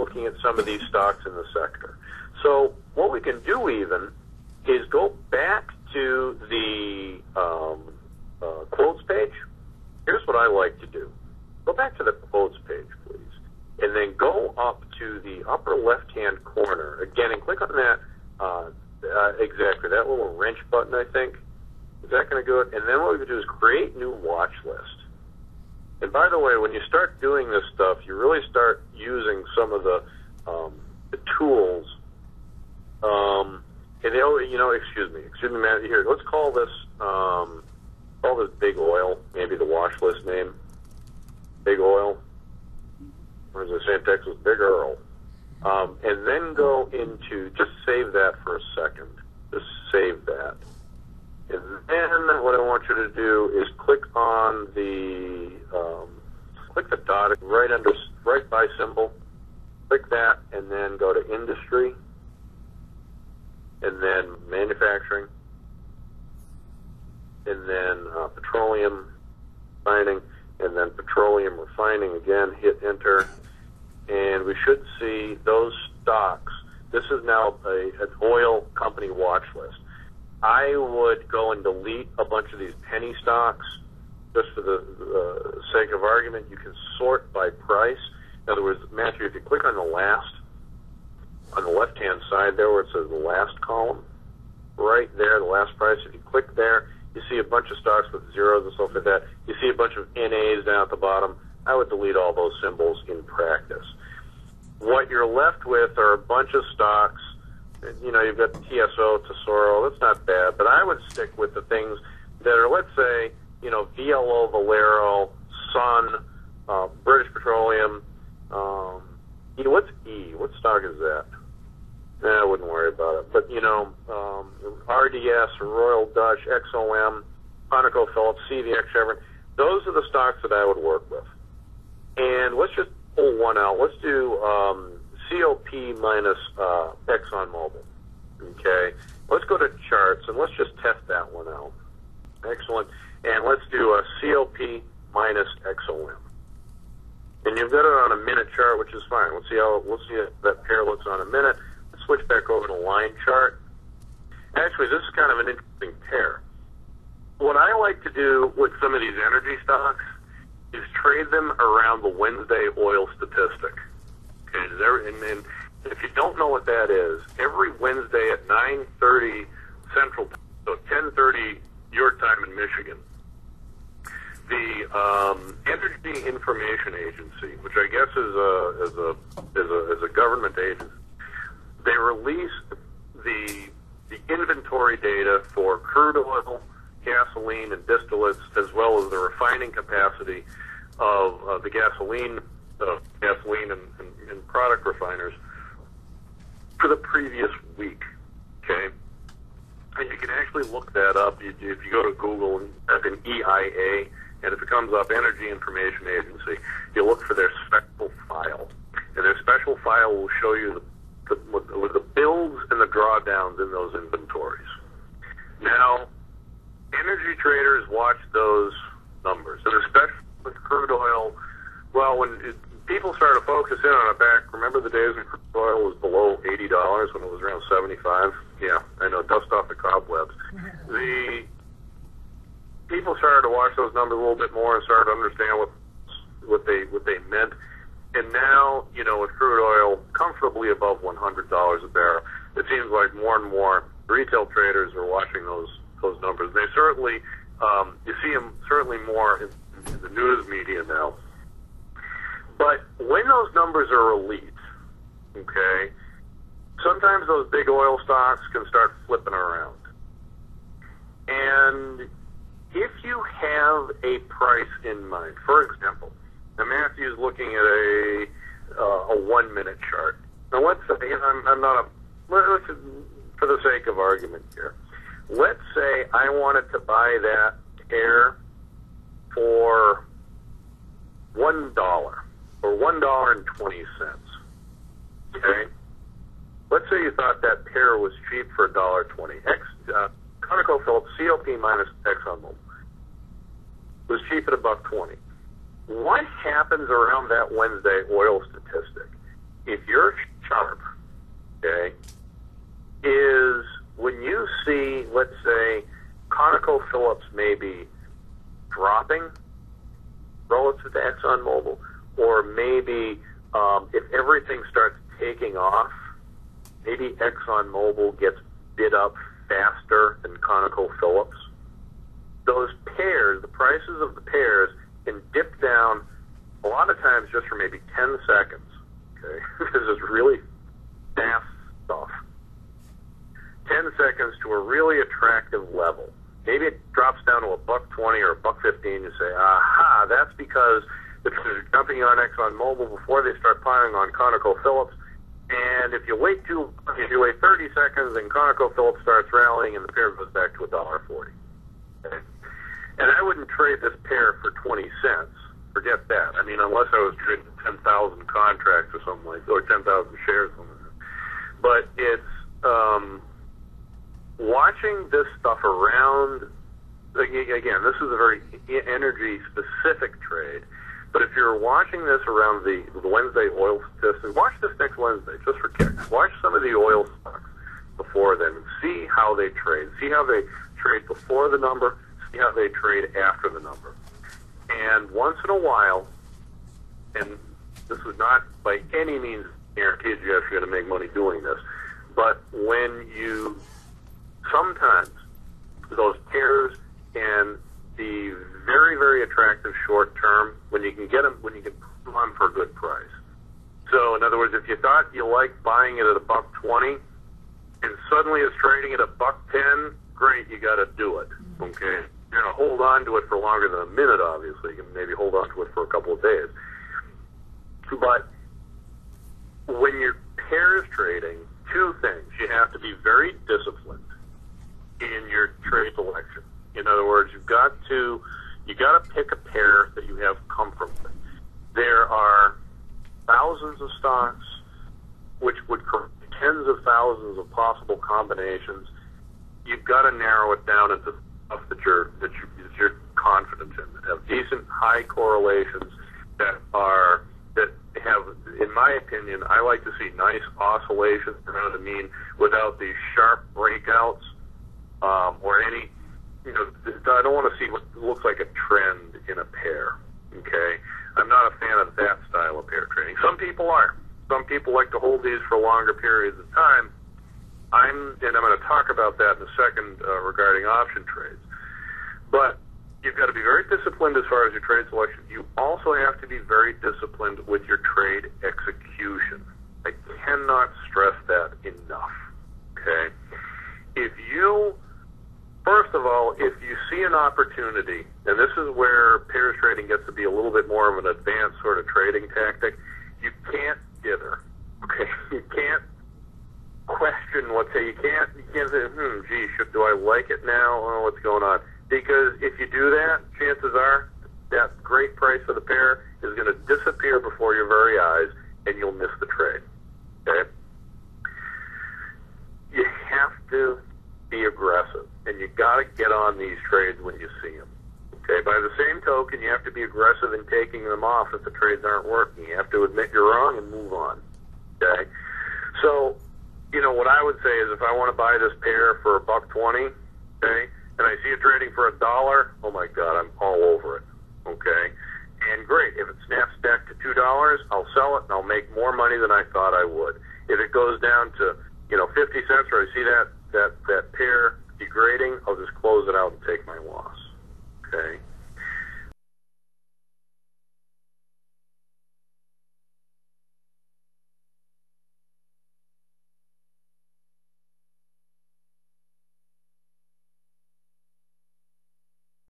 looking at some of these stocks in the sector. So what we can do even is go back to the um, uh, quotes page. Here's what I like to do. Go back to the quotes page, please, and then go up to the upper left-hand corner again and click on that. Uh, uh, exactly that little wrench button, I think. Is that going to it? And then what we can do is create new watch list. And by the way, when you start doing this stuff, you really start using some of the um, the tools. Um, and they, you know, excuse me, excuse me, man. Here, let's call this um, call this Big Oil. Maybe the watch list name, Big Oil. Or as I say in Texas, Big Earl. Um, and then go into just save that for a second. Just save that. And then what I want you to do is click on the um, click the dot right under right by symbol. Click that, and then go to industry, and then manufacturing, and then uh, petroleum refining, and then petroleum refining again. Hit enter, and we should see those stocks. This is now a, an oil company watch list. I would go and delete a bunch of these penny stocks just for the uh, sake of argument. You can sort by price. In other words, Mathew, if you click on the last, on the left-hand side there where it says the last column, right there, the last price, if you click there, you see a bunch of stocks with zeros and stuff like that. You see a bunch of NAs down at the bottom. I would delete all those symbols in practice. What you're left with are a bunch of stocks you know, you've got TSO, Tesoro. That's not bad, but I would stick with the things that are, let's say, you know, VLO, Valero, Sun, uh, British Petroleum. Um, you what's E? What stock is that? I wouldn't worry about it. But you know, um, RDS, Royal Dutch, XOM, ConocoPhillips, CVX, Chevron. Those are the stocks that I would work with. And let's just pull one out. Let's do. Um, COP minus uh, ExxonMobil. Okay, let's go to charts and let's just test that one out. Excellent. And let's do a COP minus XOM. And you've got it on a minute chart, which is fine. Let's see how let's see how that pair looks on a minute. Switch back over to line chart. Actually, this is kind of an interesting pair. What I like to do with some of these energy stocks is trade them around the Wednesday oil statistic. And, there, and, and if you don't know what that is, every Wednesday at 9:30 Central, so 10:30 your time in Michigan, the um, Energy Information Agency, which I guess is a is a is a, is a government agency, they release the the inventory data for crude oil, gasoline, and distillates, as well as the refining capacity of uh, the gasoline uh, gasoline and, and, and product refiners for the previous week. Okay, and you can actually look that up. If you go to Google and type in EIA, and if it comes up Energy Information Agency, you look for their special file, and their special file will show you the, the, with the builds and the drawdowns in those inventories. Now, energy traders watch those numbers, and especially with crude oil. Well, when it, people started to focus in on it back. Remember the days when crude oil was below eighty dollars when it was around seventy five? Yeah, I know. Dust off the cobwebs. Mm-hmm. the people started to watch those numbers a little bit more and started to understand what what they what they meant. And now, you know, with crude oil comfortably above one hundred dollars a barrel, it seems like more and more retail traders are watching those those numbers. They certainly um, you see them certainly more in, in the news media now. But when those numbers are released, okay, sometimes those big oil stocks can start flipping around. And if you have a price in mind, for example, now Mathew's looking at a uh, a one minute chart. Now let's say I'm, I'm not a let's, for the sake of argument here. Let's say I wanted to buy that pair for one dollar for one dollar and twenty cents. Okay. Let's say you thought that pair was cheap for a dollar twenty. X uh, ConocoPhillips COP minus ExxonMobil was cheap at about twenty. What happens around that Wednesday oil statistic if you're sharp, okay, is when you see, let's say, ConocoPhillips maybe dropping relative to ExxonMobil, or maybe um, if everything starts taking off, maybe ExxonMobil gets bid up faster than ConocoPhillips. Those pairs, the prices of the pairs, can dip down a lot of times just for maybe 10 seconds. Okay, this is really fast stuff. 10 seconds to a really attractive level. Maybe it drops down to a buck 20 or a buck 15. You say, aha, that's because they're jumping on ExxonMobil before they start piling on ConocoPhillips. And if you wait too, if you wait 30 seconds, then ConocoPhillips starts rallying, and the pair goes back to a dollar forty. Okay? And I wouldn't trade this pair for 20 cents. Forget that. I mean, unless I was trading 10,000 contracts or something like, that, or 10,000 shares. Or something. But it's um, watching this stuff around. Again, this is a very energy specific trade. But if you're watching this around the, Wednesday oil statistics, watch this next Wednesday just for kicks. Watch some of the oil stocks before then see how they trade. See how they trade before the number. See how they trade after the number. And once in a while, and this is not by any means guaranteed you actually going to make money doing this, but when you sometimes those pairs can be very, very attractive short term when you can get them when you can put them on for a good price. So, in other words, if you thought you liked buying it at a buck twenty, and suddenly it's trading at a buck ten, great, you got to do it. Okay, going to hold on to it for longer than a minute. Obviously, you can maybe hold on to it for a couple of days. But when you're pairs trading, two things: you have to be very disciplined in your trade selection. In other words, you've got to you got to pick a pair that you have comfort with. There are thousands of stocks which would tens of thousands of possible combinations. You've got to narrow it down into stuff that you're that, you, that you're confident in, that have decent high correlations, that are that have, in my opinion, I like to see nice oscillations. Know what mean? Without these sharp breakouts um, or any you know, I don't want to see what looks like a trend in a pair. Okay, I'm not a fan of that style of pair trading. Some people are. Some people like to hold these for longer periods of time. I'm, and I'm going to talk about that in a second uh, regarding option trades. But you've got to be very disciplined as far as your trade selection. You also have to be very disciplined with your trade execution. I cannot stress that enough. Okay, if you First of all, if you see an opportunity, and this is where pairs trading gets to be a little bit more of an advanced sort of trading tactic, you can't dither. Okay, you can't question what's say you can't you can't say, hmm, gee, should do I like it now? Oh, what's going on? Because if you do that, chances are that great price of the pair is going to disappear before your very eyes, and you'll miss the trade. Okay, you have to be aggressive and you got to get on these trades when you see them. Okay. By the same token, you have to be aggressive in taking them off if the trades aren't working. You have to admit you're wrong and move on. Okay. So, what I would say is if I want to buy this pair for a buck twenty, okay, and I see it trading for a dollar, oh my God, I'm all over it. Okay. And great, if it snaps back to two dollars, I'll sell it and I'll make more money than I thought I would. If it goes down to you know fifty cents, or I see that that that pair degrading, I'll just close it out and take my loss. Okay?